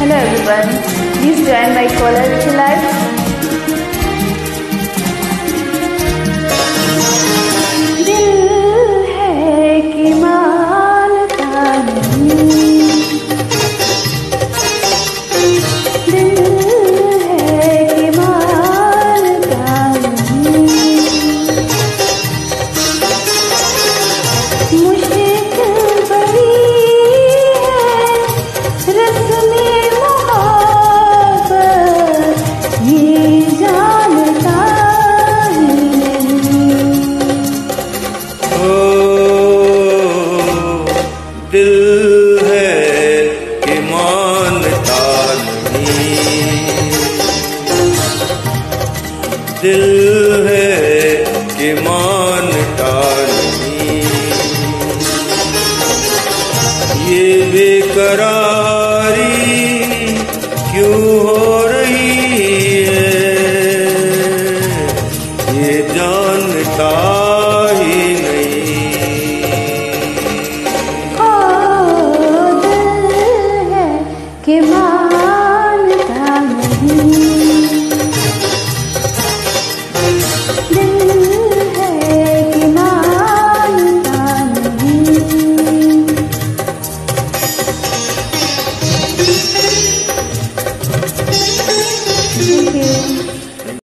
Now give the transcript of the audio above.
Hello everyone, please join my college life. दिल है कि मानता नहीं। ये बेकरारी क्यों हो रही है? ये जानता ही नहीं। है कि मान you.